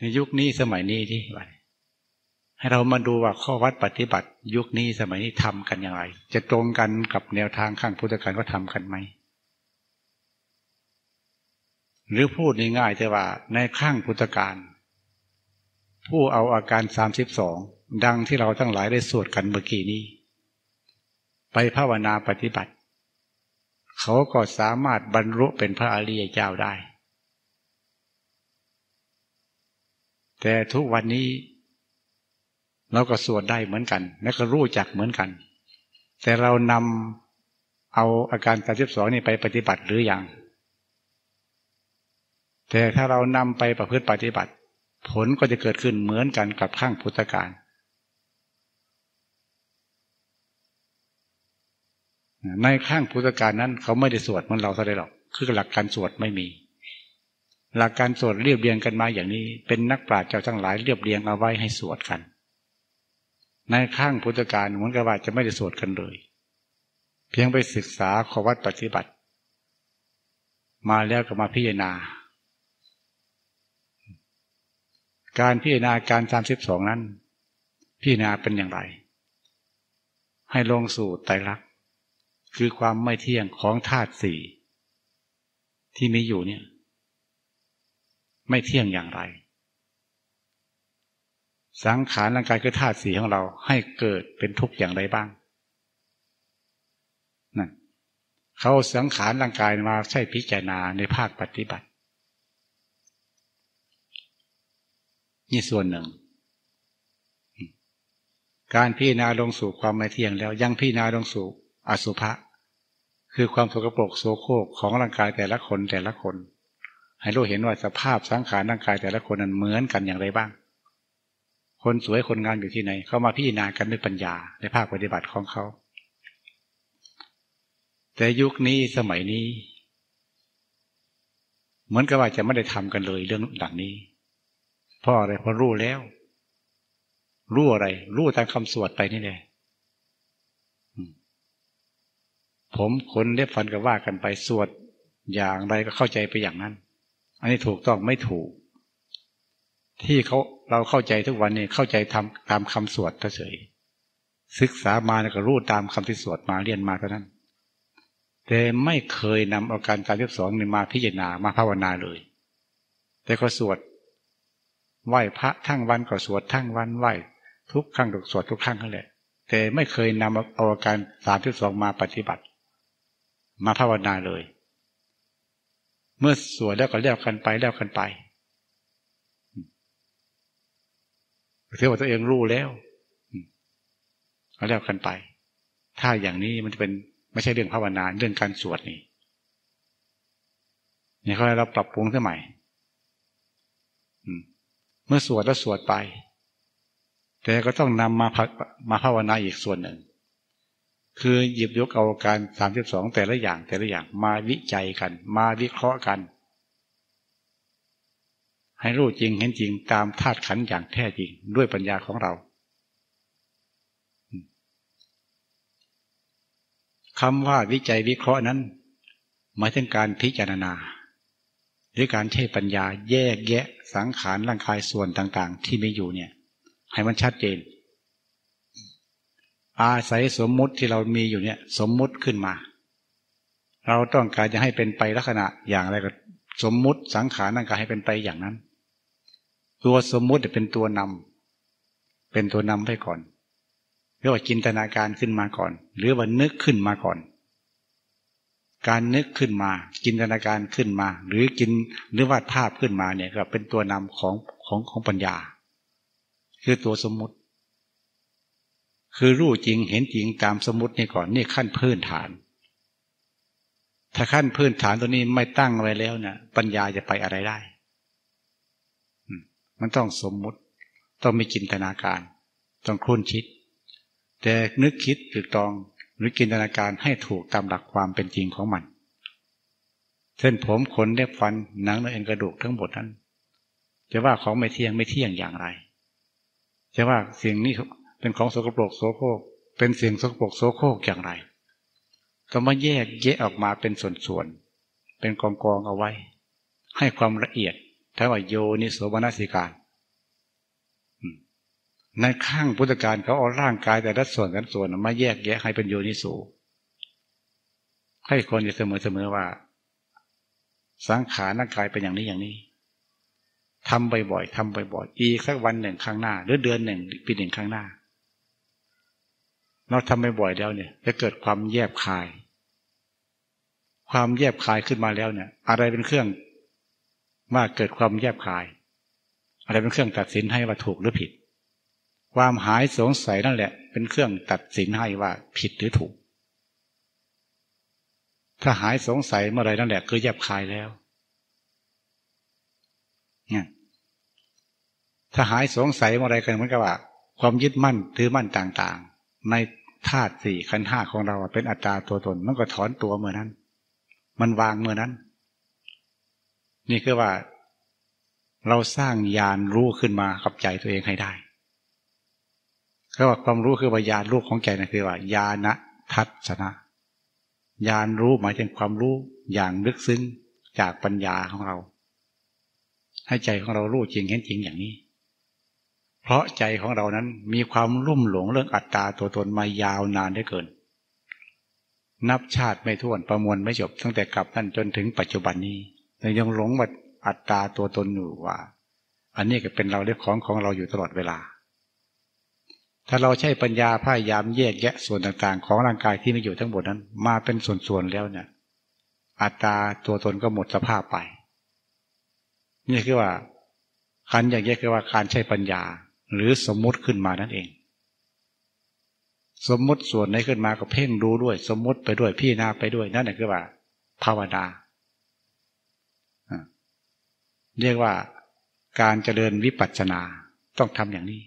ในยุคนี้สมัยนี้ที่ให้เรามาดูว่าข้อวัดปฏิบัติ ยุคนี้สมัยนี้ทำกันอย่างไร จะตรงกันกับแนวทางข้างพุทธการก็ทำกันไหมหรือพูดง่ายๆแต่ว่าในข้างพุทธการ ผู้เอาอาการสามสิบสองดังที่เราทั้งหลายได้สวดกันเมื่อกี้นี้ ไปภาวนาปฏิบัติ เขาก็สามารถบรรลุเป็นพระอริยเจ้าได้ แต่ทุกวันนี้เราก็สวดได้เหมือนกัน และก็รู้จักเหมือนกัน แต่เรานำเอาอาการสามสิบสองนี่ไปปฏิบัติหรืออยัง แต่ถ้าเรานำไปประพฤติปฏิบัติ ผลก็จะเกิดขึ้นเหมือนกันกับข้างพุทธการในข้างพุทธการนั้น เขาไม่ได้สวดเหมือนเราเท่าไรหรอก คือหลักการสวดไม่มี หลักการสวดเรียบเรียงกันมาอย่างนี้ เป็นนักปราชญ์เจ้าทั้งหลายเรียบเรียงเอาไว้ให้สวดกัน ในข้างพุทธการเหมือนกับว่าจะไม่ได้สวดกันเลย เพียงไปศึกษาขวัดปฏิบัติ มาแล้วก็มาพิจารณา การพิจารณาการสามสิบสองนั้น พิจารณาเป็นอย่างไร ให้ลงสู่ไตรลักษณ์คือความไม่เที่ยงของธาตุสี่ที่มีอยู่เนี่ย ไม่เที่ยงอย่างไร สังขารร่างกายคือธาตุสีของเราให้เกิดเป็นทุกข์อย่างไรบ้างนั่นเขาสังขารร่างกายมาใช้พิจารณาในภาคปฏิบัติ นี่ส่วนหนึ่ง การพิจารณาลงสู่ความไม่เที่ยงแล้วยังพิจารณาลงสู่อสุภะคือความสกปรกโสโครกของร่างกายแต่ละคนแต่ละคน ให้รู้เห็นว่าสภาพสังขารร่างกายแต่ละคนนั้นเหมือนกันอย่างไรบ้าง คนสวยคนงามอยู่ที่ไหน เขามาพิจารณากันด้วยปัญญาในภาคปฏิบัติของเขา แต่ยุคนี้สมัยนี้ เหมือนกับว่าจะไม่ได้ทำกันเลยเรื่องหลังนี้ เพราะอะไรเพราะรู้แล้ว รู้อะไร รู้ตามคำสวดไปนี่แหละผมขนเล็บฟันก็ว่ากันไปสวดอย่างไรก็เข้าใจไปอย่างนั้น อันนี้ถูกต้องไม่ถูก ที่เขาเราเข้าใจทุกวันนี้เข้าใจทำตามคำสวดเฉยศึกษามาแล้วก็รู้ตามคำที่สวดมาเรียนมาเท่านั้น แต่ไม่เคยนำอาการการเรียบสองมาพิจารณามาภาวนาเลย แต่ก็สวดไหว้พระทั้งวันก็สวดทั้งวันไหว้ทุกครั้งถูกสวดทุกครั้งนั่นแหละ แต่ไม่เคยนำเอาอาการสามที่สองมาปฏิบัติ มาภาวนาเลย เมื่อสวดแล้วก็เลี้ยวกันไปเลี้ยวกันไปเทือว่าตัวเองรู้แล้วก็เลี้ยวกันไป ถ้าอย่างนี้มันจะเป็นไม่ใช่เรื่องภาวนาเรื่องการสวดนี่นี่เขาให้เราปรับปรุงสมัยเมื่อสวดแล้วสวดไป แต่ก็ต้องนำมามาภาวนาอีกส่วนหนึ่ง คือหยิบยกเอาการสามสิบสองแต่ละอย่างแต่ละอย่างมาวิจัยกัน มาวิเคราะห์กัน ให้รู้จริงเห็นจริงตามธาตุขันอย่างแท้จริงด้วยปัญญาของเราคำว่าวิจัยวิเคราะห์นั้น หมายถึงการพิจารณาหรือการใช้ปัญญาแยกแยะสังขารร่างกายส่วนต่าง ๆ ที่มีอยู่เนี่ย ให้มันชัดเจน อาศัยสมมุติที่เรามีอยู่เนี่ย สมมุติขึ้นมา เราต้องการจะให้เป็นไปลักษณะอย่างไรก็สมมุติสังขารร่างกายให้เป็นไปอย่างนั้น ตัวสมมุติเป็นตัวนำเป็นตัวนำไปก่อนเรียกว่าจินตนาการขึ้นมาก่อน หรือว่านึกขึ้นมาก่อน การนึกขึ้นมา จินตนาการขึ้นมา หรือกินหรือวาดภาพขึ้นมาเนี่ยก็เป็นตัวนำของของของปัญญา คือตัวสมมุติ คือรู้จริงเห็นจริงตามสมมตินี่ก่อนนี่ขั้นพื้นฐาน ถ้าขั้นพื้นฐานตัวนี้ไม่ตั้งไว้แล้วเนี่ยปัญญาจะไปอะไรได้ มันต้องสมมุติ ต้องมีจินตนาการ ต้องคุ้นคิด แต่นึกคิดหรือตองหรือจินตนาการให้ถูกตามหลักความเป็นจริงของมันเส้นผมขนเล็บฟันหนังเนื้อเอ็นกระดูกทั้งหมดนั้น จะว่าของไม่เที่ยงไม่เที่ยงอย่างไร จะว่าสิ่งนี้ เป็นของสกปรกโสโครกเป็นสิ่งสกปรกโสโครกอย่างไรก็มาแยกแยะออกมาเป็นส่วนๆเป็นกองกองเอาไว้ ให้ความละเอียดถ้าว่าโยนิโสมนสิการในข้างพุทธการเขาเอาร่างกายแต่ละส่วนกันส่วนมาแยกแยะให้เป็นโยนิสูให้คนอยู่เสมอเสมอว่า สังขารร่างกายเป็นอย่างนี้อย่างนี้ทำบ่อยๆทำบ่อยๆอีกสักวันหนึ่งข้างหน้า หรือเดือนหนึ่งปีหนึ่งข้างหน้า เราทำไปบ่อยแล้วเนี่ย จะเกิดความแยบคาย ความแยบคายขึ้นมาแล้วเนี่ย อะไรเป็นเครื่องว่าเกิดความแยบคาย อะไรเป็นเครื่องตัดสินให้ว่าถูกหรือผิด ความหายสงสัยนั่นแหละ เป็นเครื่องตัดสินให้ว่าผิดหรือถูก ถ้าหายสงสัยเมื่อไรนั่นแหละคือแยบคายแล้วเนี่ยถ้าหายสงสัยเมื่อไรกันเหมือนกับว่า ความยึดมั่นถือมั่นต่างๆ ใน ธาตุสี่ขันห้าของเราเป็นอัตตาตัวตน มันก็ถอนตัวเมื่อนั้น มันวางเมื่อนั้น นี่คือว่า เราสร้างญาณรู้ขึ้นมากับใจตัวเองให้ได้ก็ว่าความรู้คือว่าญาณรู้ของใจนะคือว่าญาณทัศนะญาณรู้หมายถึงความรู้อย่างลึกซึ้งจากปัญญาของเรา ให้ใจของเรารู้จริงเห็นจริงอย่างนี้ เพราะใจของเรานั้นมีความรุ่มหลงเรื่องอัตตาตัวตนมายาวนานได้เกิน นับชาติไม่ท้วนประมวลไม่จบตั้งแต่กลับนั่นจนถึงปัจจุบันนี้แต่ยังหลงว่าอัตตาตัวตนอยู่ว่า อันนี้ก็เป็นเราเรื่องของของเราอยู่ตลอดเวลา ถ้าเราใช้ปัญญาพยายามแยกแยะส่วนต่างๆ ของร่างกายที่มีอยู่ทั้งหมดนั้น มาเป็นส่วนๆแล้วเนี่ย อัตตาตัวตนก็หมดสภาพไป นี่คือว่าการแยกแยะคือว่าการใช้ปัญญา หรือสมมุติขึ้นมานั่นเอง สมมุติส่วนไหนขึ้นมาก็เพ่งดูด้วย สมมุติไปด้วยพี่นาไปด้วยนั่นแหละคือว่า ภาวนาเรียกว่าการเจริญวิปัสสนาต้องทำอย่างนี้